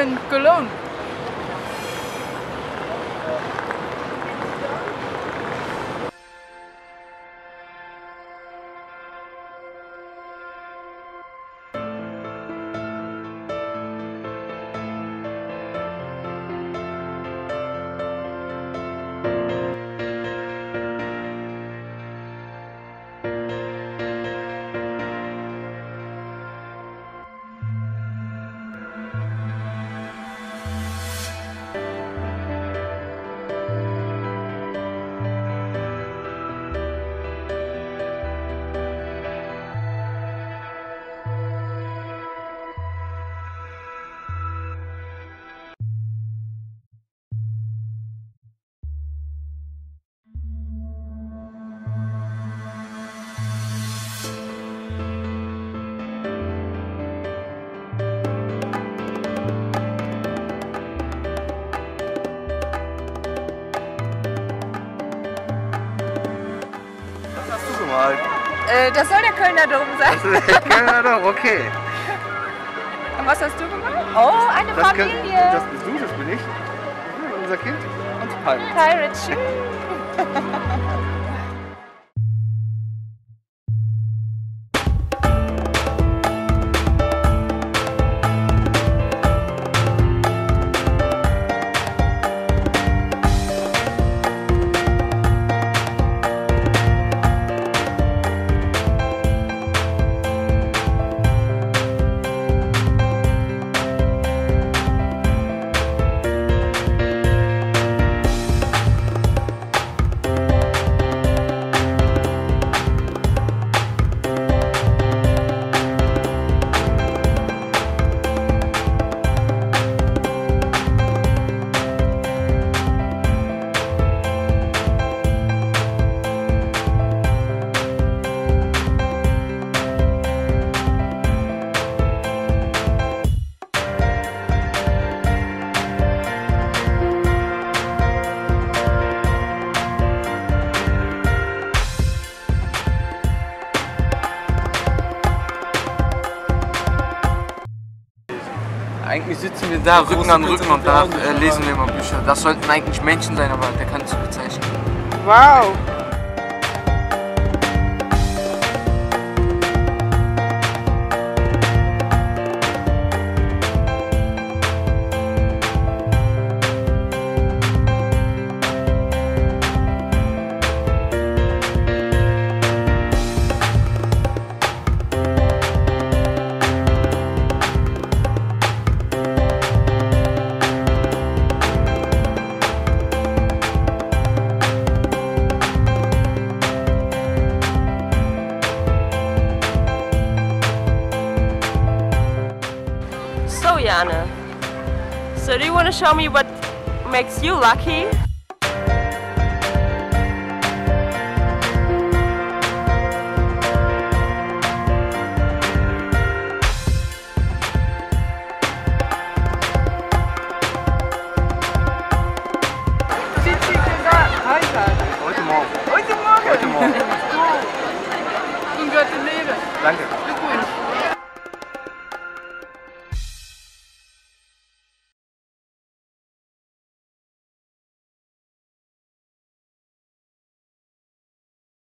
in Cologne. Gemalt? Äh, das soll der Kölner Dom sein. ja, doch, okay. Und was hast du gemacht? Oh, eine Das, kann, Familie. das bist du, das bin ich. Unser Kind und Pirate. Pirates. schön. Eigentlich sitzen wir da Rücken an Rücken und danach äh, lesen wir immer Bücher. Das sollten eigentlich Menschen sein, aber der kann nicht so gut zeichnen. Wow. So do you want to show me what makes you lucky?